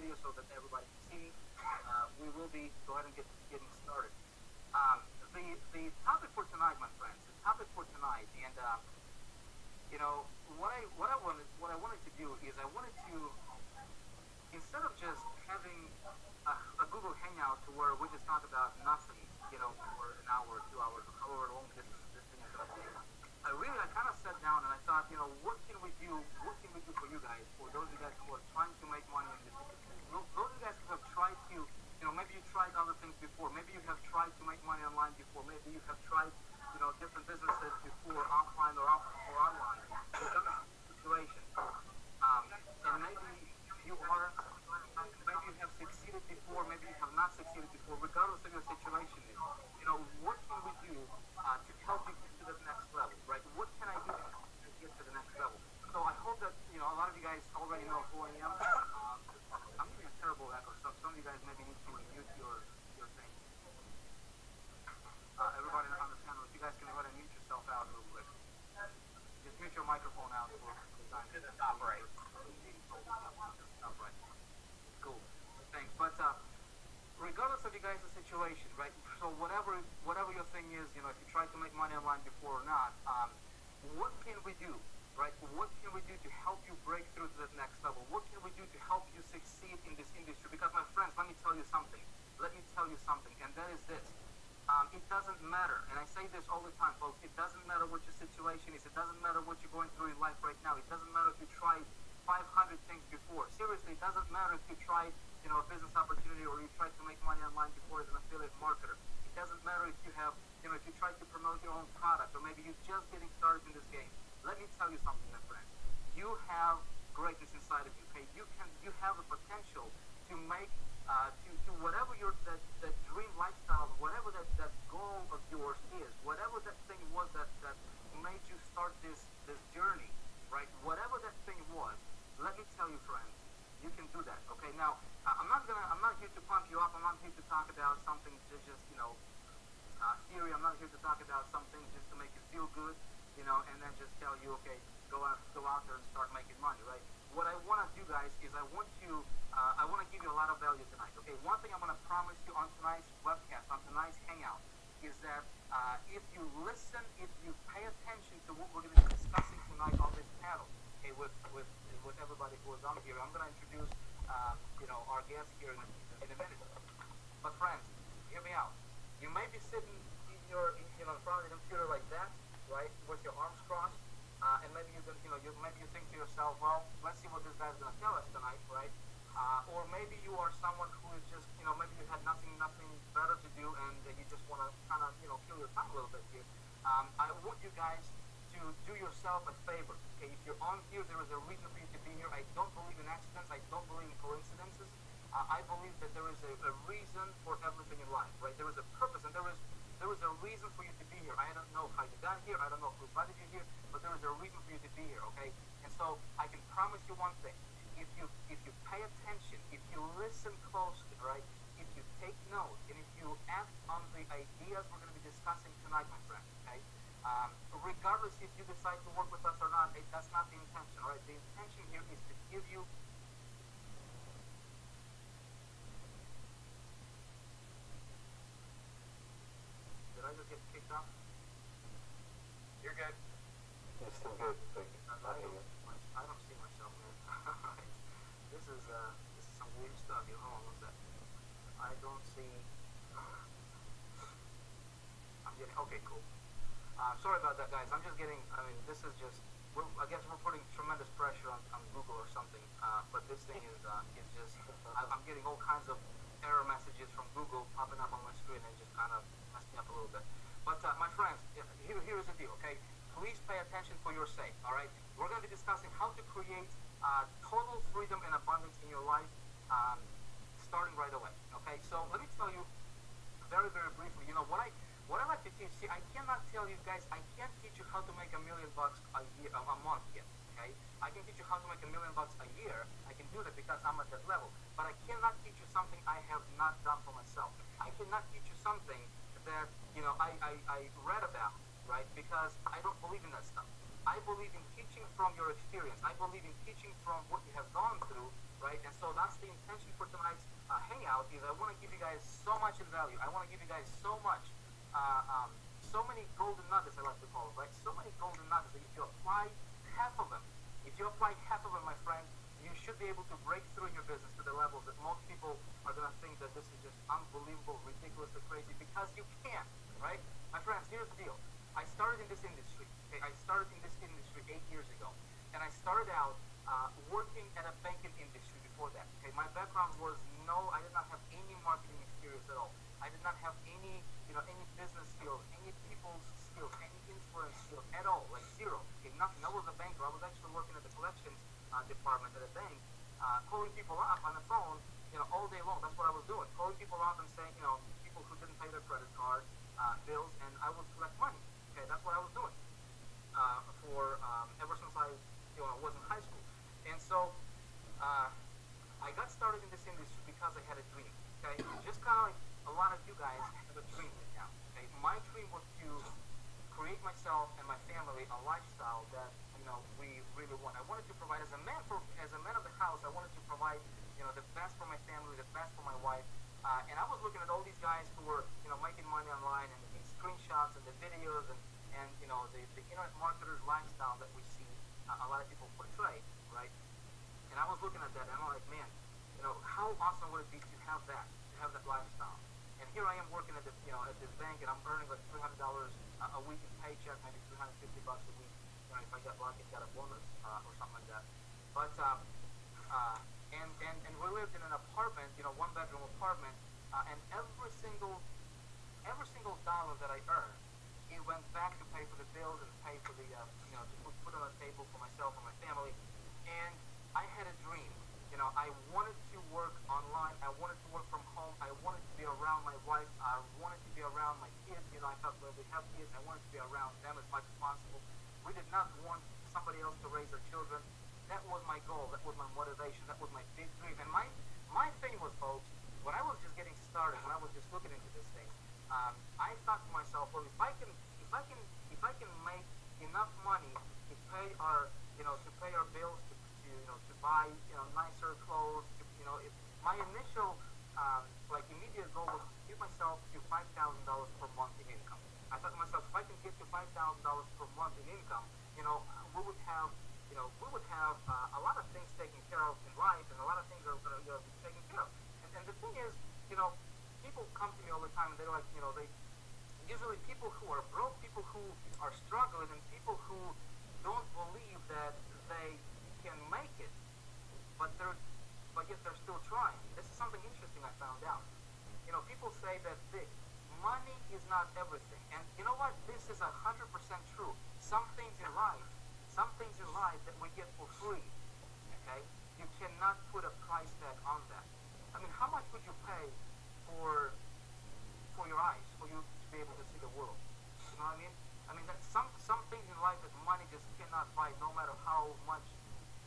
video so that everybody can see. Uh, we will be go ahead and get getting started. Um, the the topic for tonight, my friends, the topic for tonight, and uh, you know what I what I wanted what I wanted to do is I wanted to instead of just having a, a Google Hangout to where we just talk about nothing, you know, for an hour, two hours, however long this this thing is going to take. I really I kind of sat down and I thought, you know? What can we do for you guys? For those of you guys who are trying to make money in this industry, those of you guys who have tried to, you know, maybe you tried other things before. Maybe you have tried to make money online before. Maybe you have tried, you know, different businesses before, offline or off or online. You've done a situation, um, and maybe you are, maybe you have succeeded before. Maybe you have not succeeded before. Regardless of your situation, you know, what can we do uh, to help you get to the next level, right? What can I do to get to the next level? So I hope that you know a lot of you guys already know who I am. Uh, I'm getting a terrible echo. So some of you guys maybe need to mute your your thing. Uh, everybody on the panel, if you guys can go ahead and mute yourself out real quick. Just mute your microphone out for the time. To the top right. Top right. Cool. Thanks. But uh, regardless of you guys' situation, right? So whatever whatever your thing is, you know, if you tried to make money online not, um, what can we do, right? What can we do to help you break through to the next level? What can we do to help you succeed in this industry? Because my friends, let me tell you something. Let me tell you something, and that is this. Um, it doesn't matter, and I say this all the time, folks. It doesn't matter what your situation is. It doesn't matter what you're going through in life right now. It doesn't matter if you tried 500 things before. Seriously, it doesn't matter if you tried, you know, a business opportunity or you tried to make money online before as an affiliate marketer. Doesn't matter if you have, you know, if you try to promote your own product or maybe you're just getting started in this game. Let me tell you something, my friend. You have greatness inside of you. Okay, you can, you have the potential to make, uh, to, to whatever your that, that dream lifestyle, whatever that, that goal of yours is, whatever that thing was that, that made you start this this journey, right? Whatever that thing was, let me tell you, friends, you can do that. Okay, now I'm not gonna, I'm not here to pump you up. I'm not here to talk about something to just, you know, uh, theory. I'm not here to talk about something just to make you feel good, you know, and then just tell you, okay, go out, go out there and start making money, right? What I want to do, guys, is I want to, uh, I want to give you a lot of value tonight. Okay, one thing I'm going to promise you on tonight's webcast, on tonight's hangout, is that uh, if you listen, if you pay attention to what we're going to be discussing tonight on this panel, okay, with with with everybody who is on here, I'm going to introduce, uh, you know, our guest here in, in a minute. But friends, hear me out. You may be sitting in your, in, you know, in front of the computer like that, right, with your arms crossed, uh, and maybe you, can, you know, you maybe you think to yourself, well, let's see what this guy's going to tell us tonight, right? Uh, or maybe you are someone who is just, you know, maybe you had nothing, nothing better to do, and uh, you just want to kind of, you know, kill your time a little bit here. Um, I want you guys to do yourself a favor. Okay, if you're on here, there is a reason for you to be here. I don't believe in accidents. I don't believe in coincidences. Uh, I believe that there is a, a reason for everything in life, right? There is a purpose, and there is there is a reason for you to be here. I don't know how you got here. I don't know who invited you here, but there is a reason for you to be here. Okay, and so I can promise you one thing: if you if you pay attention, if you listen closely, right? If you take note, and if you act on the ideas we're going to be discussing tonight, my friend, okay? Um, regardless if you decide to work with us or not, it, that's not the intention, right? The intention here is to give you Did I just get kicked off? You're good. It's still good. Like, I I hear don't, you. see my- I don't see myself, man. this is uh, this is some weird stuff. You hold on one sec. I don't see. I'm getting okay, cool. Uh, sorry about that, guys. I'm just getting. I mean, this is just. We're, I guess we're putting tremendous pressure on, on Google or something. Uh, but this thing is uh, is just. I, I'm getting all kinds of error messages from Google popping up on my screen and just kind of messed me up a little bit. But uh, my friends, here, here is the deal, okay? Please pay attention for your sake, all right? We're going to be discussing how to create uh, total freedom and abundance in your life um, starting right away, okay? So let me tell you very, very briefly, you know, what I what I like to teach, see, I cannot tell you guys, I can't teach you how to make a million bucks a year, a, a month yet, okay? I can teach you how to make a million bucks a year. I can do that because I'm at that level. But I cannot teach you something I have not done for myself. I cannot teach you something that, you know, I, I, I read about, right? Because I don't believe in that stuff. I believe in teaching from your experience. I believe in teaching from what you have gone through, right? And so not that's the intention for tonight's uh, hangout. Is I want to give you guys so much in value. I want to give you guys so much, uh, um, so many golden nuggets. I like to call it, right? So many golden nuggets that if you apply half of them, if you apply half of them, my friend, you should be able to break through your business to the levels that most people are going to think that this is just unbelievable, ridiculous, or crazy because you can, right? My friends, here's the deal. I started in this industry. Okay, I started in this industry eight years ago, and I started out uh, working at a banking industry before that. Okay, my background was no, I did not have any marketing experience at all. I did not have any, you know, any business skills, any people's skills, any influence skills at all, like zero. Okay, nothing. I was a banker. I was actually working at the collections uh, department at a bank, uh, calling people up on the phone, you know, all day long. That's what I was doing, calling people up and saying, you know, people who didn't pay their credit card uh, bills, and I would collect money. Okay, that's what I was doing uh, for um, ever since I, you know, was in high school. And so uh, I got started in this industry because I had a dream. Okay, just kind of like a lot of you guys have a dream right now. Okay, my dream was to create myself and my family a lifestyle that you know we really want. I wanted to provide as a man for as a man of the house. I wanted to provide you know the best for my family, the best for my wife. Uh, and I was looking at all these guys who were you know making money online and the screenshots and the videos and and you know the, the internet marketers lifestyle that we see uh, a lot of people portray, right? And I was looking at that and I'm like, man, you know, how awesome would it be to have that, to have that lifestyle? And here I am working at the, you know, at this bank and I'm earning like three hundred dollars a week in paycheck, maybe three hundred fifty bucks a week. You know, if I get lucky, got a bonus uh, or something like that. But um, uh, and and and we lived in an apartment, you know, one bedroom apartment, uh, and every single every single dollar that I earned, it went back to pay for the bills and pay for the, uh, you know, to put, put on the table for myself and my family. And I had a dream. You know, I wanted to work online. I wanted to work from home. I wanted to be around my wife. I wanted to be around my kids. You know, I thought, well, we have kids. I wanted to be around them as much as possible. We did not want somebody else to raise their children. That was my goal. That was my motivation. That was my big dream. And my my thing was, folks, when I was just getting started, when I was just looking into this thing, um, I thought to myself, well, if I can, if I can, if I can make enough money to pay our, you know, to pay our bills, to, to you know, to buy, you know, nicer clothes, to, you know, if my initial, um, like immediate goal was to give myself to five thousand dollars per month in income. I thought to myself, if I can get to five thousand dollars per month in income, you know, we would have, you know, we would have uh, a lot of things taken care of in life, and a lot of things are going to you know, be taken care of. And, and the thing is, you know, people come to me all the time, and they're like, you know, they usually people who are broke, people who are struggling, and people who don't believe that they can make it, but they're, but yet they're still trying. This is something interesting I found out. You know, people say that the money is not everything, and you know what? This is a hundred percent true. Some things in life, some things in life that we get for free, okay? You cannot put a price tag on that. I mean, how much would you pay for for your eyes, for you to be able to see the world? You know what I mean? I mean, that some some things in life that money just cannot buy, no matter how much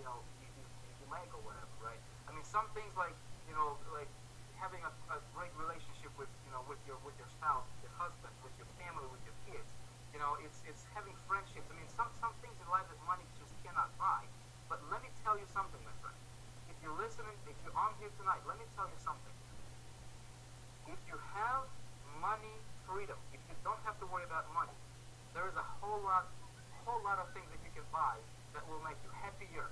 you know you, you, you make or whatever, right? I mean, some things like you know, like having a, a great relationship with you know with your with your spouse, with your husband, with your family, with your kids. You know, it's it's having friendships. I mean, some some things in life that money just cannot buy. But let me tell you something, my friend. If you're listening, if you're on here tonight, let me tell you something. If you have money freedom, if you don't have to worry about money, there is a whole lot, whole lot of things that you can buy that will make you happier.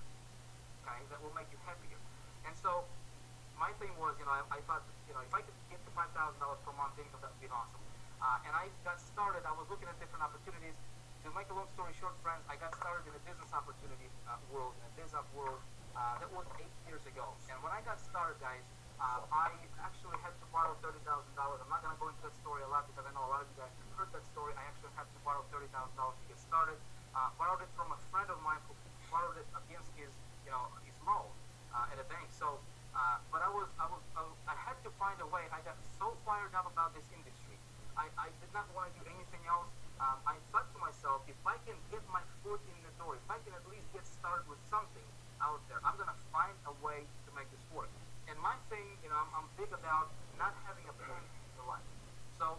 Okay, that will make you happier. And so, my thing was, you know, I, I thought, you know, if I could get to five thousand dollars per month income, that would be awesome. Uh, and I got started. I was looking at different opportunities. To make a long story short, friends, I got started in the business opportunity uh, world, in the up world. Uh, that was eight years ago. And when I got started, guys, uh, I actually had to borrow thirty thousand dollars. I'm not think about not having a plan for life. So,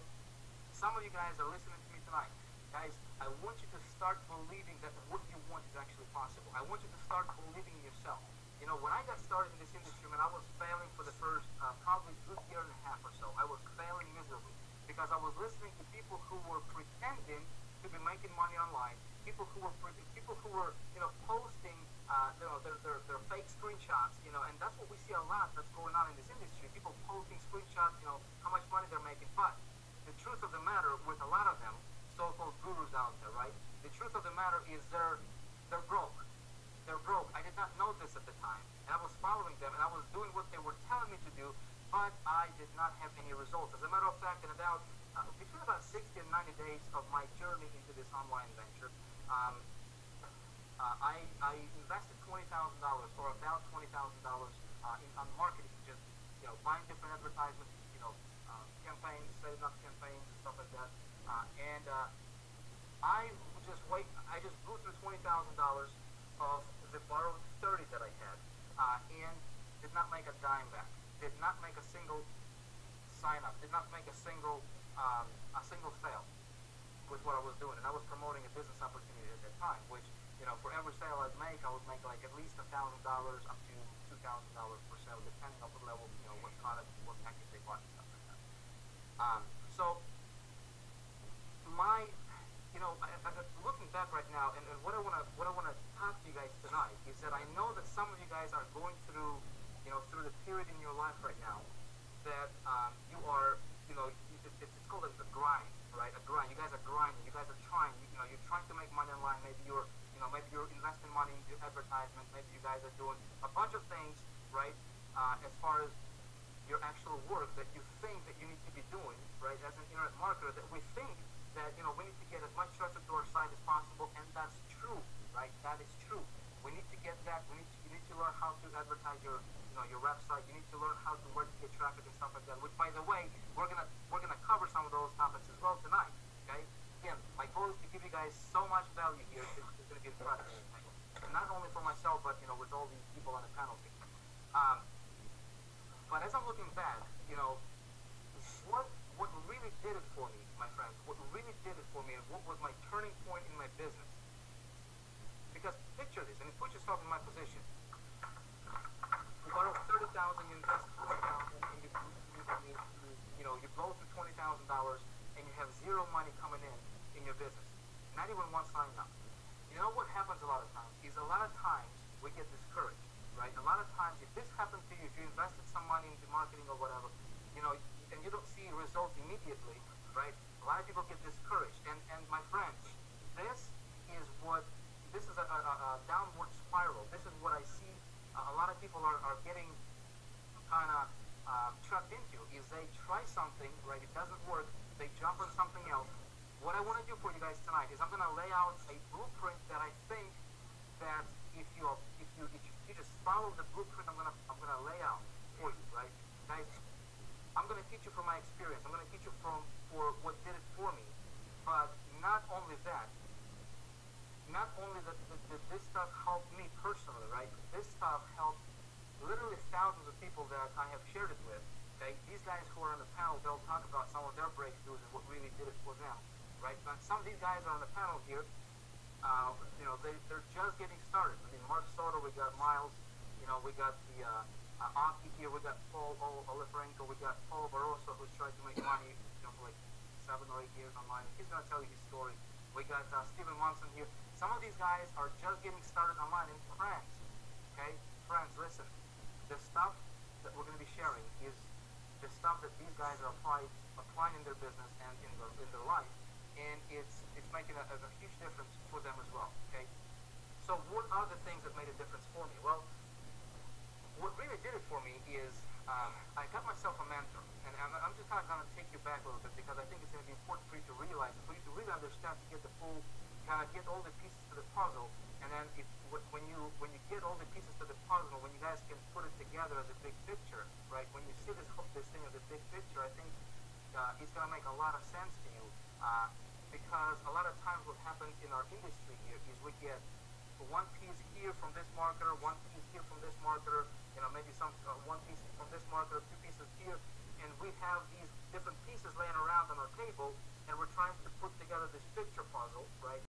some of you guys are listening to me tonight. Guys, I want you to start believing that what you want is actually possible. I want you to start believing in yourself. You know, when I got started in this industry, man, I was failing for the first uh, probably good year and a half or so. I was failing miserably because I was listening to people who were pretending to be making money online, people who were people who were you know posting uh, you know their, their their fake screenshots, you know, and that's what we see a lot that's going on in this industry. People posting screenshots, you know, how much money they're making. But the truth of the matter, with a lot of them, so-called gurus out there, right? The truth of the matter is they're they're broke. They're broke. I did not know this at the time, and I was following them, and I was doing what they were telling me to do, but I did not have any results. As a matter of fact, in about uh, between about 60 and 90 days of my journey into this online venture, um, I, I invested twenty thousand dollars, or about twenty thousand dollars, uh, in on marketing, just you know, buying different advertisements, you know, uh, campaigns, setting up campaigns and stuff like that, uh, and uh, I just wait. I just blew through twenty thousand dollars of the borrowed thirty that I had, uh, and did not make a dime back. Did not make a single sign up. Did not make a single um, a single sale with what I was doing, and I was promoting a business opportunity at that time, which you know, for every sale I'd make, I would make like at least a thousand dollars up to two thousand dollars per sale, depending on what level, you know, what product, what package they bought, and stuff like that. Um, so my, you know, I, I, looking back right now, and, and what I want to what I want to talk to you guys tonight is that I know that some of you guys are going through, you know, through the period in your life right now that um, you are, you know, it, it, it's called a, grind, right? A grind. You guys are grinding. You guys are trying. You, you know, you're trying to make money online. Maybe you're you know, maybe you're investing money into advertisement. Maybe you guys are doing a bunch of things, right? Uh, as far as your actual work that you think that you need to be doing, right? As an internet marketer, that we think that you know we need to get as much traffic to our site as possible, and that's true, right? That is true. We need to get that. We need to, you need to learn how to advertise your you know your website. You need to learn how to where to get traffic and stuff like that. Which, by the way, we're gonna we're gonna cover some of those topics as well tonight. Okay. Again, my goal so much value here. It's, it's going to be a incredible. Not only for myself, but you know, with all these people on the panel. Um, but as I'm looking back, you know, what what really did it for me, my friends, what really did it for me, and what was my turning point in my business? Because picture this, and put yourself in my position. You borrow thirty thousand, you invest twenty thousand, and you, you, you, you, you know, you blow through twenty thousand dollars, and you have zero money coming in in your business. Not even one sign up. You know what happens a lot of times is a lot of times we get discouraged, right? A lot of times, if this happened to you, if you invested some money into marketing or whatever, you know, and you don't see results immediately, right? A lot of people get discouraged. And and my friends, this is what this is a, a, a downward spiral. This is what I see. Uh, a lot of people are, are getting kind of um, trapped into is they try something, right? It doesn't work. They jump on something else. What I want to do for you guys tonight is I'm going to lay out a blueprint that I think that if you if you if you just follow the blueprint I'm going to I'm going to lay out for you, right? Guys, I'm going to teach you from my experience. I'm going to teach you from for what did it for me. But not only that, not only that, this stuff helped me personally, right? This stuff helped literally thousands of people that I have shared it with. Okay, these guys who are on the panel, they'll talk about some of their breakthroughs and what really did it for them, right? But some of these guys are on the panel here. Uh, you know, they, they're just getting started. I mean, Mark Soto, we got Miles, you know, we got the uh, uh, Aki here, we got Paul Oliferenko, we got Paul Barossa, who's trying to make money, you know, for like seven or eight years online. He's going to tell you his story. We got uh, Stephen Munson here. Some of these guys are just getting started online. And friends, okay, friends, listen. The stuff that we're going to be sharing is the stuff that these guys are applied, applying in their business and in their, in their life, and it's it's making a, a, huge difference for them as well. Okay. So what are the things that made a difference for me? Well, what really did it for me is um, I got myself a mentor, and I'm, I'm just kind of going to take you back a little bit because I think it's going to be important for you to realize, for you to really understand, to get the full, kind of get all the pieces to the puzzle, and then if